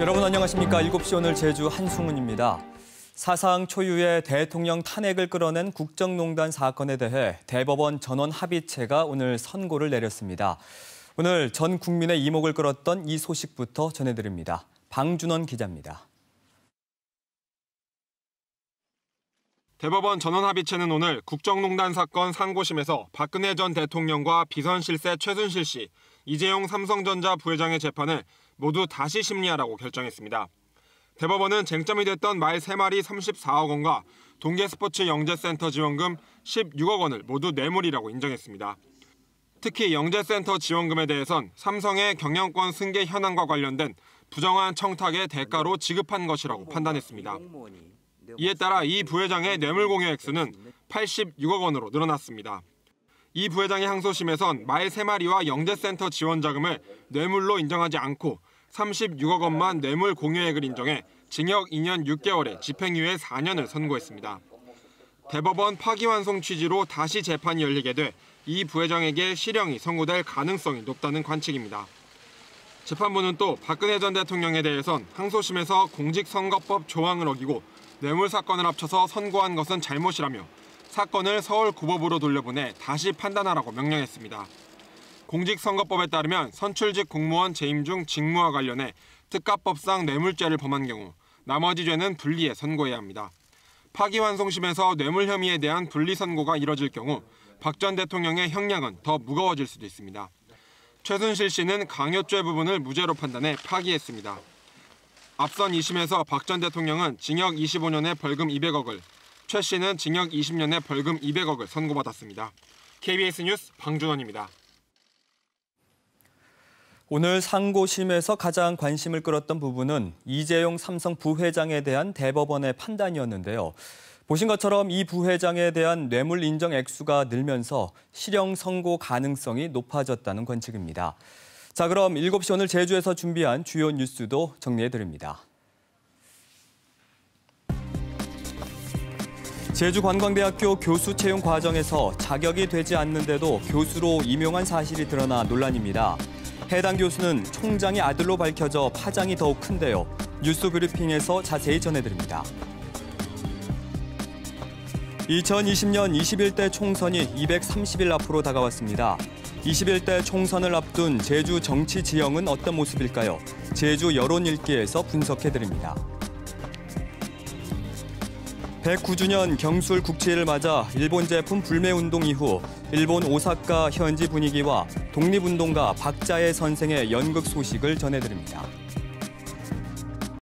여러분 안녕하십니까? 7시 오늘 제주 한승훈입니다. 사상 초유의 대통령 탄핵을 끌어낸 국정농단 사건에 대해 대법원 전원 합의체가 오늘 선고를 내렸습니다. 오늘 전 국민의 이목을 끌었던 이 소식부터 전해드립니다. 방준원 기자입니다. 대법원 전원합의체는 오늘 국정농단 사건 상고심에서 박근혜 전 대통령과 비선실세 최순실 씨, 이재용 삼성전자 부회장의 재판을 모두 다시 심리하라고 결정했습니다. 대법원은 쟁점이 됐던 말 3마리 34억 원과 동계스포츠 영재센터 지원금 16억 원을 모두 뇌물이라고 인정했습니다. 특히 영재센터 지원금에 대해선 삼성의 경영권 승계 현황과 관련된 부정한 청탁의 대가로 지급한 것이라고 판단했습니다. 이에 따라 이 부회장의 뇌물 공여 액수는 86억 원으로 늘어났습니다. 이 부회장의 항소심에선 말 3마리와 영재센터 지원 자금을 뇌물로 인정하지 않고 36억 원만 뇌물 공여액을 인정해 징역 2년 6개월에 집행유예 4년을 선고했습니다. 대법원 파기환송 취지로 다시 재판이 열리게 돼 이 부회장에게 실형이 선고될 가능성이 높다는 관측입니다. 재판부는 또 박근혜 전 대통령에 대해선 항소심에서 공직선거법 조항을 어기고 뇌물 사건을 합쳐서 선고한 것은 잘못이라며 사건을 서울구법으로 돌려보내 다시 판단하라고 명령했습니다. 공직선거법에 따르면 선출직 공무원 재임 중 직무와 관련해 특가법상 뇌물죄를 범한 경우 나머지 죄는 분리해 선고해야 합니다. 파기환송심에서 뇌물 혐의에 대한 분리 선고가 이뤄질 경우 박 전 대통령의 형량은 더 무거워질 수도 있습니다. 최순실 씨는 강요죄 부분을 무죄로 판단해 파기했습니다. 앞선 2심에서 박 전 대통령은 징역 25년에 벌금 200억을, 최 씨는 징역 20년에 벌금 200억을 선고받았습니다. KBS 뉴스 방준원입니다. 오늘 상고심에서 가장 관심을 끌었던 부분은 이재용 삼성 부회장에 대한 대법원의 판단이었는데요. 보신 것처럼 이 부회장에 대한 뇌물 인정 액수가 늘면서 실형 선고 가능성이 높아졌다는 관측입니다. 자, 그럼 7시 오늘 제주에서 준비한 주요 뉴스도 정리해 드립니다. 제주관광대학교 교수 채용 과정에서 자격이 되지 않는데도 교수로 임용한 사실이 드러나 논란입니다. 해당 교수는 총장의 아들로 밝혀져 파장이 더욱 큰데요. 뉴스 브리핑에서 자세히 전해드립니다. 2020년 21대 총선이 230일 앞으로 다가왔습니다. 21대 총선을 앞둔 제주 정치 지형은 어떤 모습일까요? 제주 여론 읽기에서 분석해드립니다. 109주년 경술 국치를 맞아 일본 제품 불매 운동 이후 일본 오사카 현지 분위기와 독립운동가 박자의 선생의 연극 소식을 전해드립니다.